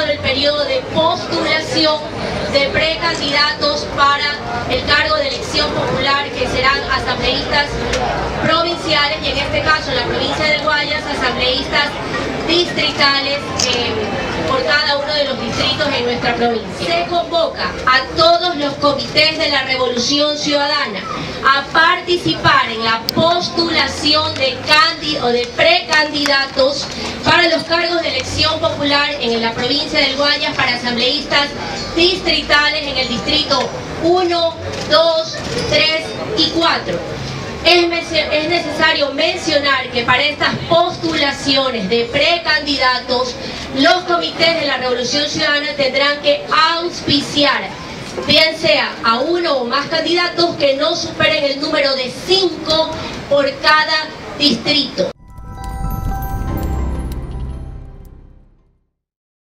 el periodo de postulación de precandidatos para el cargo de elección popular que serán asambleístas provinciales y en este caso en la provincia de Guayas asambleístas distritales eh, por cada uno de los distritos en nuestra provincia. Se convoca a todos los comités de la Revolución Ciudadana a participar en la postulación de o de precandidatos para los cargos elección popular en la provincia del Guayas para asambleístas distritales en el distrito 1, 2, 3 y 4. Es, necesario mencionar que para estas postulaciones de precandidatos, los comités de la Revolución Ciudadana tendrán que auspiciar, bien sea a uno o más candidatos que no superen el número de cinco por cada distrito.